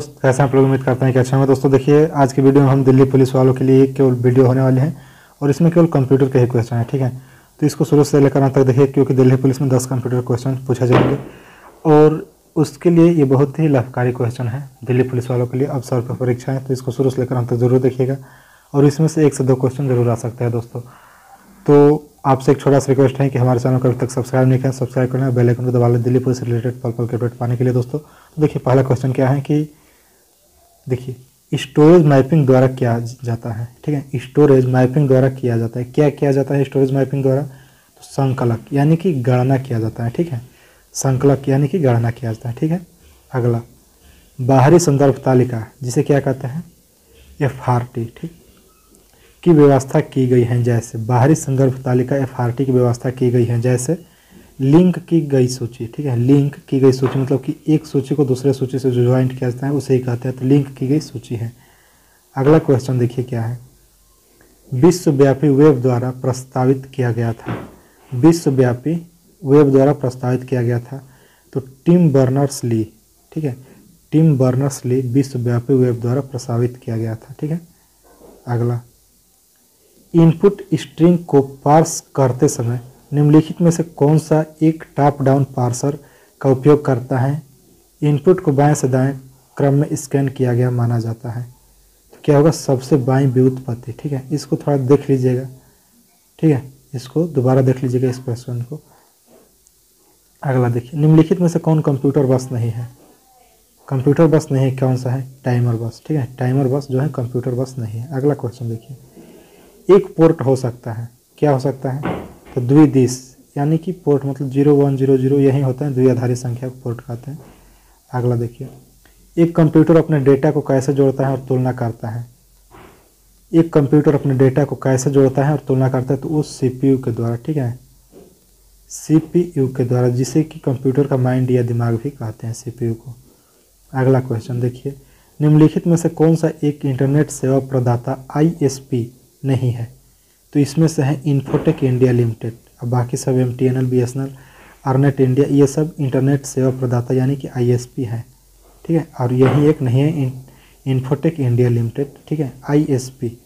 कैसे आप लोग उम्मीद करते हैं कि अच्छा होंगे। दोस्तों, देखिए, आज की वीडियो में हम दिल्ली पुलिस वालों के लिए केवल वीडियो होने वाले हैं और इसमें केवल कंप्यूटर के ही क्वेश्चन है, ठीक है? तो इसको शुरू से लेकर अंत तक देखिए, क्योंकि दिल्ली पुलिस में दस कंप्यूटर क्वेश्चन पूछे जाएँगे और उसके लिए ये बहुत ही लाभकारी क्वेश्चन है दिल्ली पुलिस वालों के लिए। अवसर पर परीक्षा है तो इसको शुरू से लेकर अंत तक ज़रूर देखिएगा और इसमें से एक से दो क्वेश्चन ज़रूर आ सकते हैं, दोस्तों। तो आपसे एक छोटा सा रिक्वेस्ट है कि हमारे चैनल को अभी तक सब्सक्राइब नहीं किया सब्सक्राइब करना बेल आइकन को दबा लें दिल्ली पुलिस रिलेटेड पल पल के अपडेट पाने के लिए, दोस्तों। तो देखिए, पहला क्वेश्चन क्या है कि देखिए स्टोरेज मैपिंग द्वारा किया जाता है, ठीक है? स्टोरेज मैपिंग द्वारा किया जाता है। क्या किया जाता है स्टोरेज मैपिंग द्वारा? तो संकलक, यानी कि गणना किया जाता है, ठीक है? संकलक, यानी कि गणना किया जाता है, ठीक है? अगला, बाहरी संदर्भ तालिका, जिसे क्या कहते हैं? एफ़ आर टी ठीक? की व्यवस्था की गई है जैसे, बाहरी संदर्भ तालिका एफ़ आर टी की व्यवस्था की गई है जैसे लिंक की गई सूची, ठीक है? लिंक की गई सूची मतलब कि एक सूची को दूसरे सूची से जो ज्वाइंट किया जाता है, उसे ही कहते हैं। तो लिंक की गई सूची है। अगला क्वेश्चन देखिए क्या है। विश्वव्यापी वेब द्वारा प्रस्तावित किया गया था। विश्वव्यापी वेब द्वारा प्रस्तावित किया गया था। तो टिम बर्नर्स ली ठीक है? टिम बर्नर्स ली विश्वव्यापी वेब द्वारा प्रस्तावित किया गया था, ठीक है? अगला। इनपुट स्ट्रिंग को पार्स करते समय निम्नलिखित में से कौन सा एक टॉप डाउन पार्सर का उपयोग करता है? इनपुट को बाएँ से दाएँ क्रम में स्कैन किया गया माना जाता है। तो क्या होगा? सबसे बाएँ व्युत्पत्ति ठीक है? इसको थोड़ा देख लीजिएगा। ठीक है? इसको दोबारा देख लीजिएगा इस क्वेश्चन को। अगला देखिए, निम्नलिखित में से कौन कंप्यूटर बस नहीं है? कंप्यूटर बस नहीं है, कौन सा है? टाइमर बस, ठीक है? टाइमर बस जो है कंप्यूटर बस नहीं है। अगला क्वेश्चन देखिए। एक पोर्ट हो सकता है। क्या हो सकता है? तो द्विदिश, यानी कि पोर्ट मतलब ज़ीरो वन ज़ीरो ज़ीरो यही होता है, द्विआधारी संख्या को पोर्ट कहते हैं। अगला देखिए, एक कंप्यूटर अपने डेटा को कैसे जोड़ता है और तुलना करता है। एक कंप्यूटर अपने डेटा को कैसे जोड़ता है और तुलना करता है तो उस सीपीयू के द्वारा, ठीक है? सीपीयू के द्वारा, जिसे कि कंप्यूटर का माइंड या दिमाग भी कहते हैं सीपीयू को। अगला क्वेश्चन देखिए, निम्नलिखित में से कौन सा एक इंटरनेट सेवा प्रदाता आईएसपी नहीं है? तो इसमें से है इन्फोटेक इंडिया लिमिटेड और बाकी सब M T N L B S N L ERNET India ये सब इंटरनेट सेवा प्रदाता यानी कि आई एस पी है, ठीक है? और यही एक नहीं है इन्फोटेक इंडिया लिमिटेड ठीक है? आई एस पी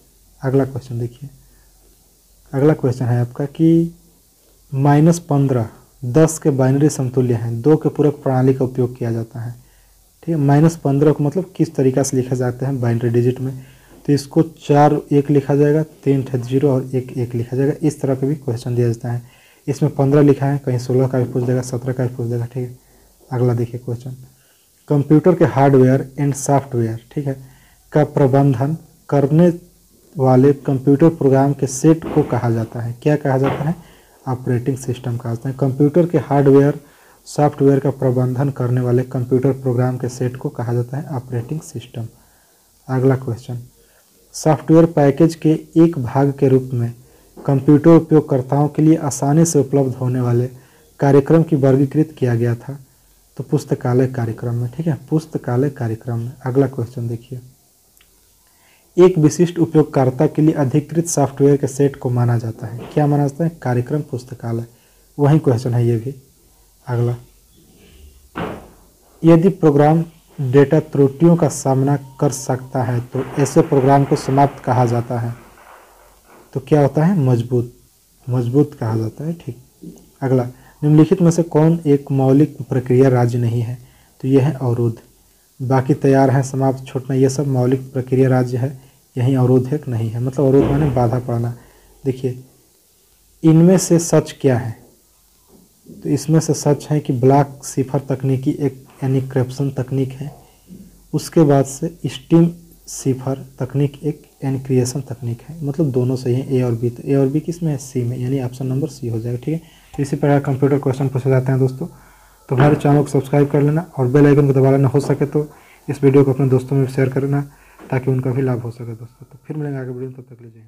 अगला क्वेश्चन देखिए। अगला क्वेश्चन है आपका कि माइनस पंद्रह, दस के बाइनरी समतुल्य हैं, दो के पूरक प्रणाली का उपयोग किया जाता है, ठीक है? माइनस पंद्रह को मतलब किस तरीका से लिखा जाता है बाइनरी डिजिट में? तो इसको चार एक लिखा जाएगा, तीन ठे ज़ीरो और एक एक लिखा जाएगा। इस तरह का भी क्वेश्चन दिया जाता है। इसमें पंद्रह लिखा है, कहीं सोलह का भी पूछ देगा, सत्रह का भी पूछ देगा, ठीक है? अगला देखिए क्वेश्चन कंप्यूटर के हार्डवेयर एंड सॉफ्टवेयर, ठीक है, का प्रबंधन करने वाले कंप्यूटर प्रोग्राम के सेट को कहा जाता है। क्या कहा जाता है? ऑपरेटिंग सिस्टम कहा जाता है। कंप्यूटर के हार्डवेयर, सॉफ्टवेयर का प्रबंधन करने वाले कंप्यूटर प्रोग्राम के सेट को कहा जाता है ऑपरेटिंग सिस्टम। अगला क्वेश्चन सॉफ्टवेयर पैकेज के एक भाग के रूप में कंप्यूटर उपयोगकर्ताओं के लिए आसानी से उपलब्ध होने वाले कार्यक्रम की वर्गीकृत किया गया था। तो पुस्तकालय कार्यक्रम में, ठीक है? पुस्तकालय कार्यक्रम में, अगला क्वेश्चन देखिए। एक विशिष्ट उपयोगकर्ता के लिए अधिकृत सॉफ्टवेयर के सेट को माना जाता है। क्या माना जाता है? कार्यक्रम पुस्तकालय। वही क्वेश्चन है ये भी। अगला। यदि प्रोग्राम डेटा त्रुटियों का सामना कर सकता है तो ऐसे प्रोग्राम को समाप्त कहा जाता है। तो क्या होता है? मज़बूत। मज़बूत कहा जाता है, ठीक। अगला, निम्नलिखित में से कौन एक मौलिक प्रक्रिया राज्य नहीं है? तो यह है अवरोध। बाकी तैयार है, समाप्त, छूटना यह सब मौलिक प्रक्रिया राज्य है। यही अवरोध है नहीं है? मतलब अवरोध माने बाधा पड़ना देखिए, इनमें से सच क्या है? तो इसमें से सच है कि ब्लॉक सिफर तकनीकी एक यानी क्रप्सन तकनीक है। उसके बाद से स्टीम सिफर तकनीक एक एनक्रिएशन तकनीक है। मतलब दोनों सही है, ए और बी। तो ए और बी किसमें है? सी में। यानी ऑप्शन नंबर सी हो जाएगा, ठीक है? तो इसी प्रकार कंप्यूटर क्वेश्चन पूछे जाते हैं दोस्तों। तो हमारे चैनल को सब्सक्राइब कर लेना और बेल आइकन को दबा लेना हो सके तो इस वीडियो को अपने दोस्तों में शेयर करना ताकि उनका भी लाभ हो सके दोस्तों। तो फिर मिलेंगे आगे वीडियो तब तक लीजिए